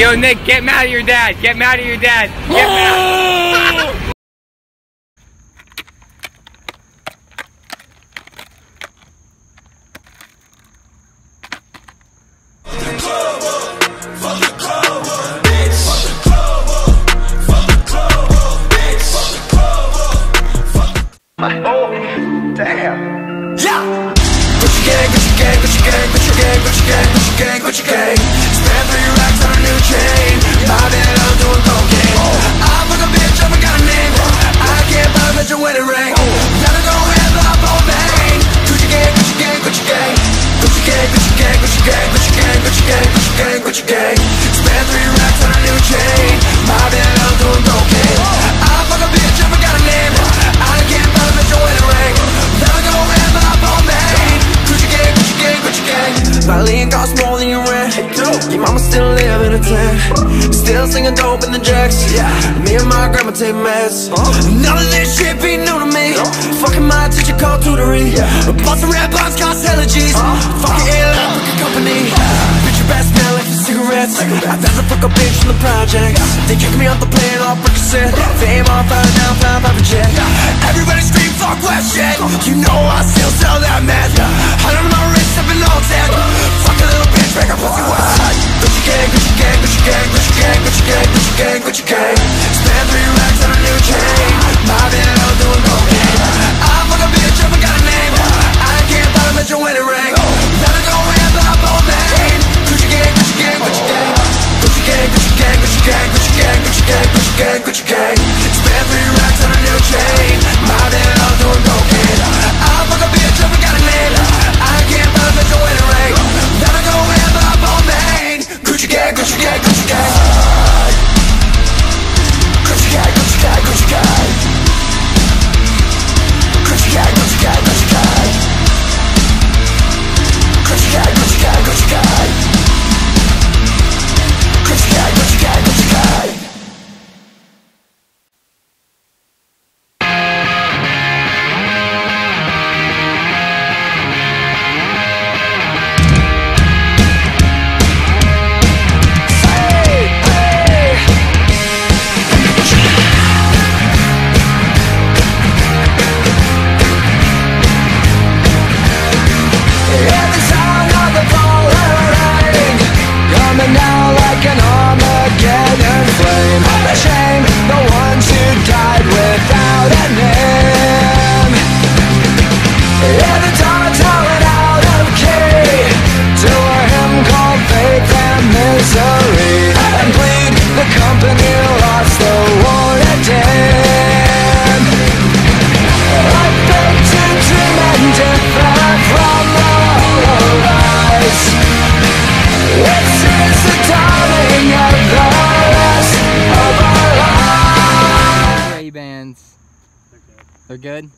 Yo, Nick, get mad at your dad. Get mad at your dad. Get mad. Damn. Yeah. Gucci gang, Gucci gang, Gucci gang, Gucci gang, Gucci gang, Gucci gang, Gucci gang. Gang, Gucci gang, Gucci gang. Gucci gang, Gucci gang, lean costs more than your rent. Your mama still live in a tent. Still singing dope in the jacks. Yeah. Me and my grandma take meds. None of this shit be new to me. Fucking my teacher called tutoring. Bust a red box cost G's. Fucking fucking company. Bitch, your best smell like your cigarettes. I found a fuck a bitch from the projects. They kicked me off the plane off Percocet. Fame on fire now, fly private jet. Everybody scream fuck West shit. You know Gucci you gang. Spend three racks on a new chain. My bad, I'm doing cocaine. I fuck a bitch, I forgot her name. I can't buy a metro wedding ring. Gotta go with the whole vein. Gucci gang, Gucci gang, Gucci gang. Gucci gang, Gucci gang, Gucci gang, Gucci gang, Gucci gang, Gucci gang, Gucci gang. Misery. And bleed, the company lost the war again. I beg to from the lies This is the dawning of the rest of our lives. Ray Bans. They're good.